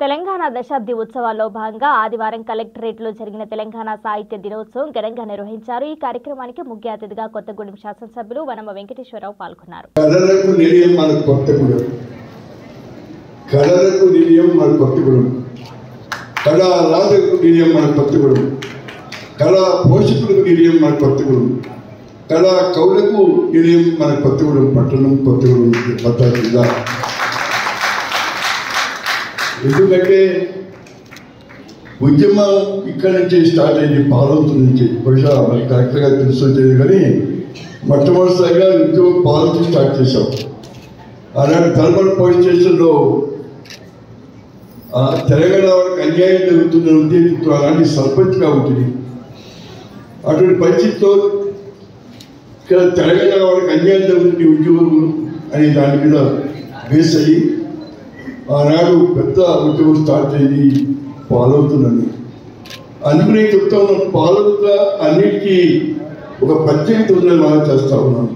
తెలంగాణ దశాబ్ది ఉత్సవాల్లో భాగంగా ఆదివారం కలెక్టరేట్లో జరిగిన తెలంగాణ సాహిత్య దినోత్సవం ఘనంగా నిర్వహించారు. ఈ కార్యక్రమానికి ముఖ్య అతిథిగా కొత్తగూడెం శాసనసభ్యులు వనమ వెంకటేశ్వరరావు పాల్గొన్నారు. కళా రాజకు నిలయం మన కొత్తగూడెం. పోషకులకు నిలయం మన కొత్తగూడెం. కళా కవులకు నిలయం మన కొత్తగూడెం పట్టణం కొత్తగూడెం జిల్లా. ఎందుకంటే ఉద్యమం ఇక్కడి నుంచి స్టార్ట్ అయింది పాలవుతు నుంచి. బహుశా మనకి కరెక్ట్గా తెలుసు తెలియదు కానీ మొట్టమొదటిసారిగా ఉద్యమం పాలవుతు స్టార్ట్ చేశాం. అలాంటి థర్మల్ పోలీస్ స్టేషన్లో తెలంగాణ వాళ్ళకి అన్యాయం జరుగుతుందని ఉద్దేశంతో అలాంటి సర్పంచ్గా ఉంటుంది అటువంటి పరిస్థితితో ఇక్కడ తెలంగాణ వాళ్ళకి అన్యాయం జరుగుతుంది ఉద్యోగులు అనే దాని మీద బేస్ అయ్యి ఆనాడు పెద్ద ఉద్యమం స్టార్ట్ అయింది పాలవుతుందని అందుకనే చెప్తా ఉన్నాను పాలవుతా అన్నిటికీ ఒక ప్రత్యేకత ఉందని మనం చేస్తా ఉన్నాను